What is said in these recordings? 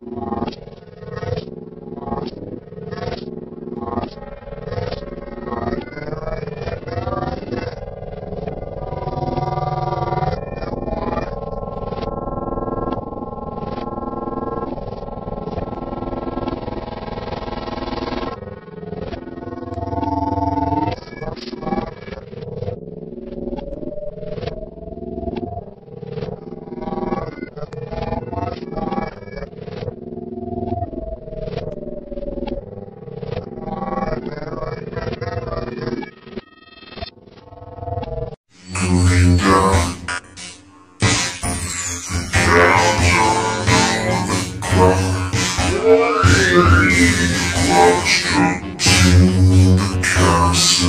Going struck to the castle.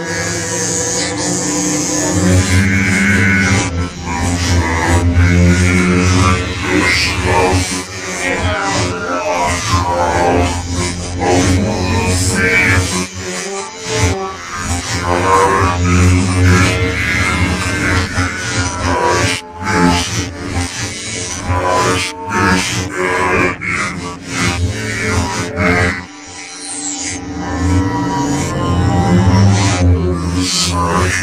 Right.